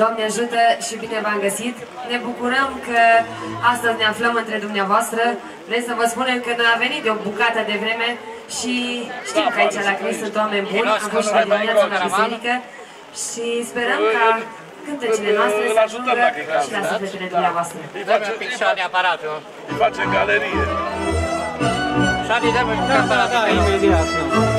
Doamne ajută și bine v-am găsit. Ne bucurăm că astăzi ne aflăm între dumneavoastră. Vrem să vă spunem că noi am venit de o bucată de vreme și știm că aici la Cris sunt oameni buni. Am fost și la dimineața la biserică și sperăm ca cântecele noastre să ajungă și la sufletele dumneavoastră. Dă-mi un pic șani aparatul. Îi face galerie. Șani, dă-mi un pic aparatul. pe el. Durul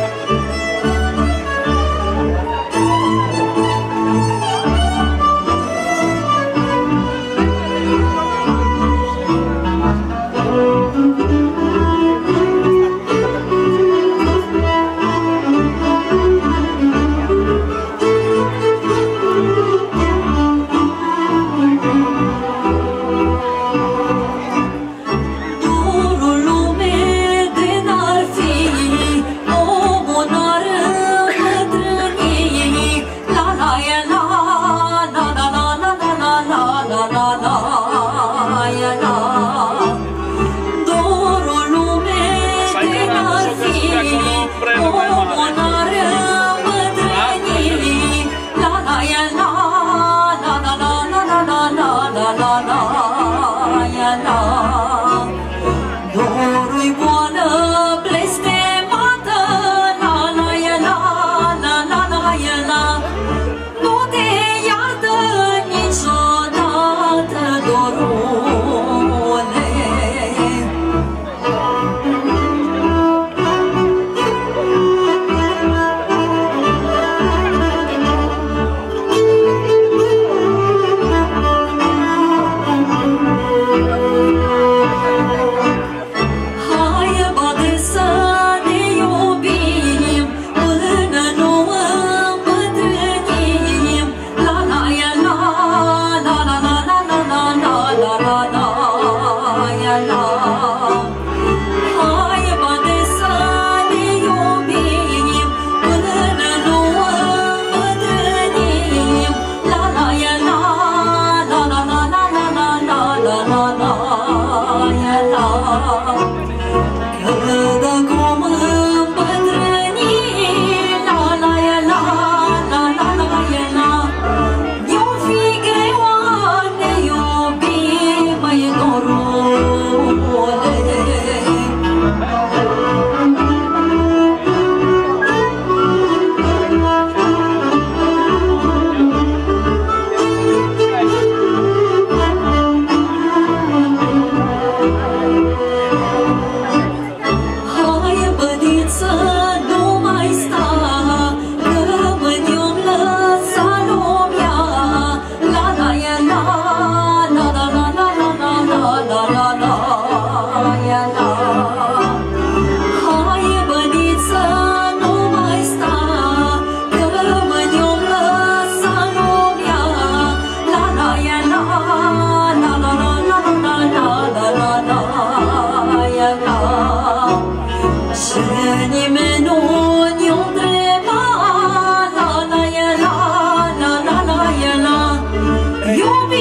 You'll be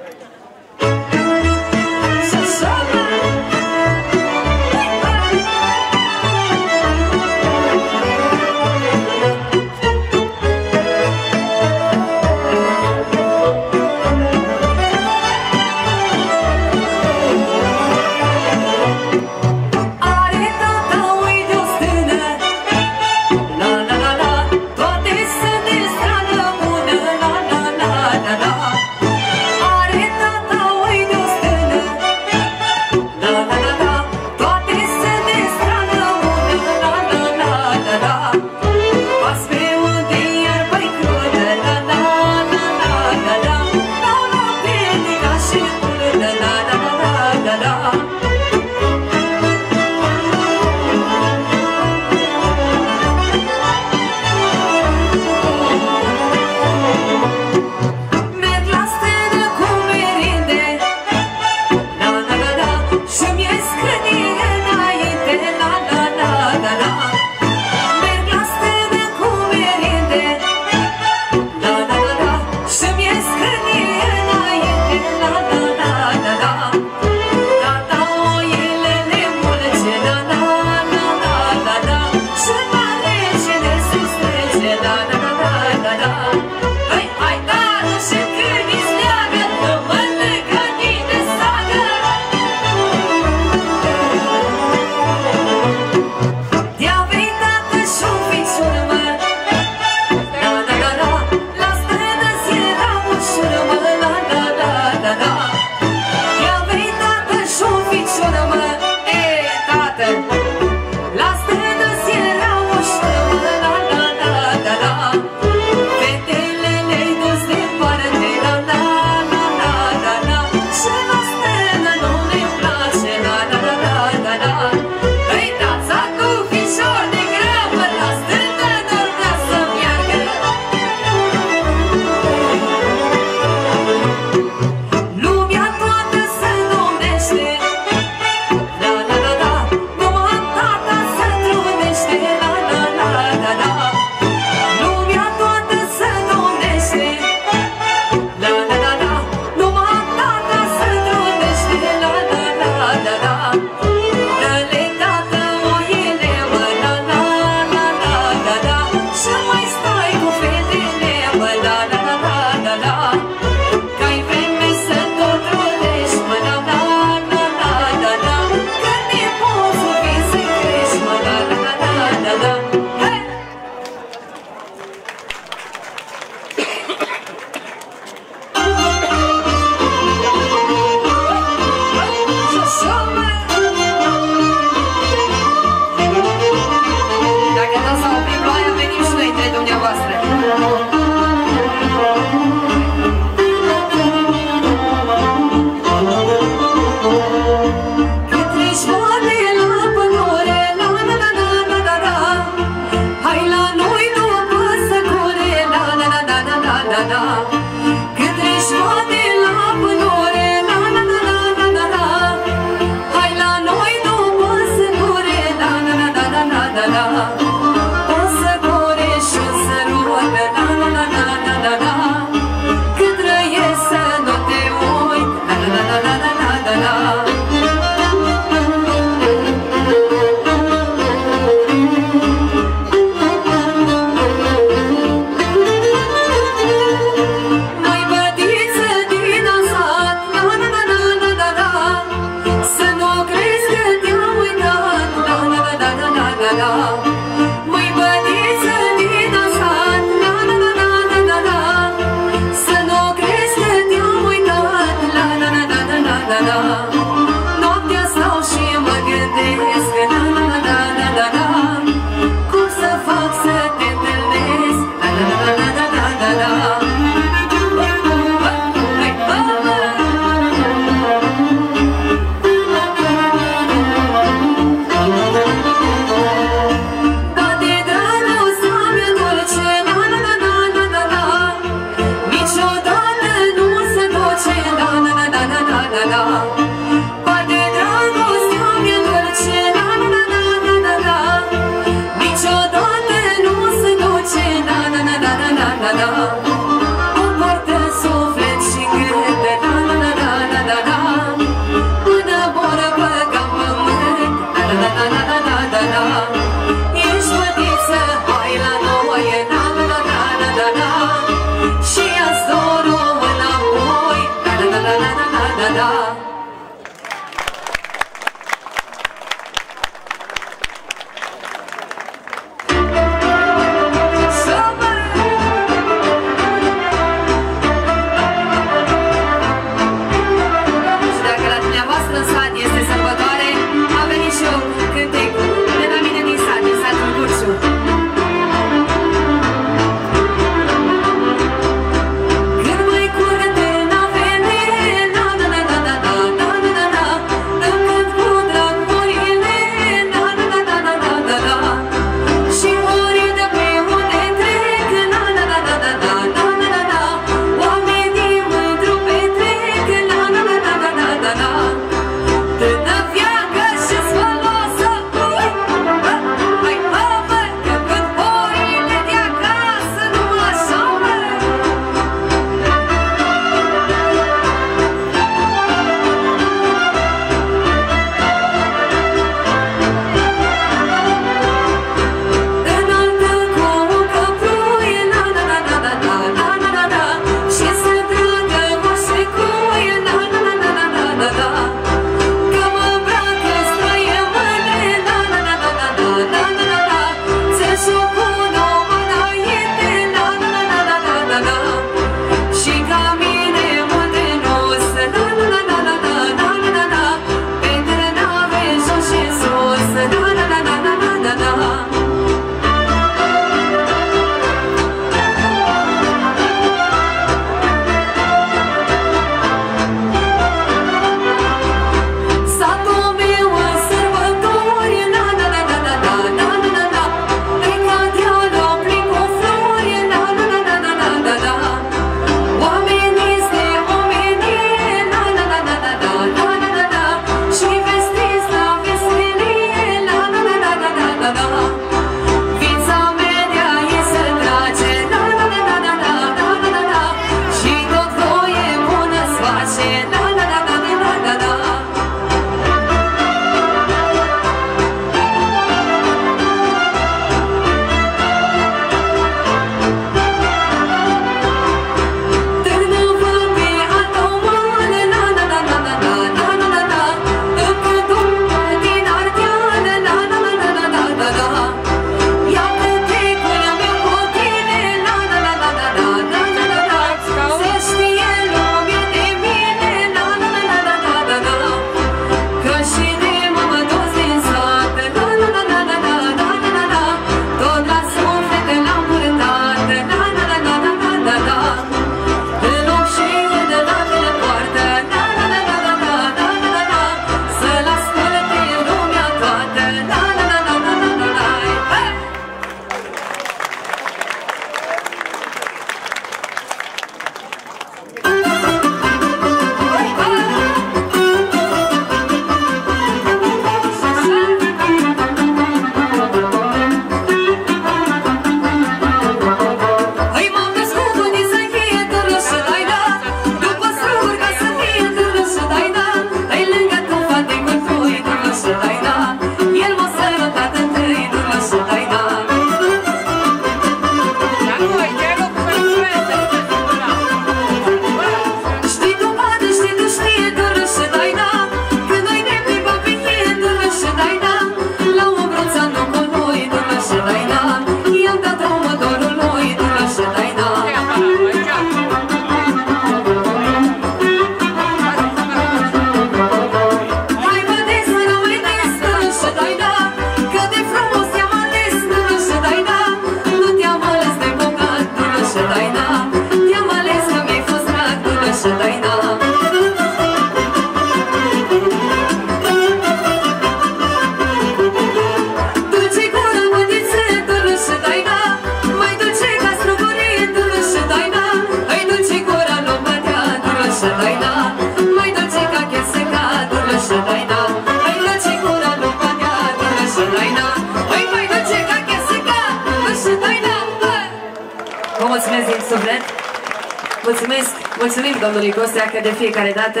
mulțumim domnului Costea că de fiecare dată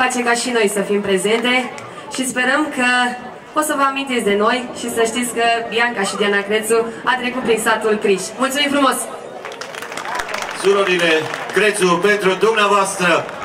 face ca și noi să fim prezente și sperăm că o să vă amintiți de noi și să știți că Bianca și Diana Crețu a trecut prin satul Criș. Mulțumim frumos! Surorile Crețu pentru dumneavoastră!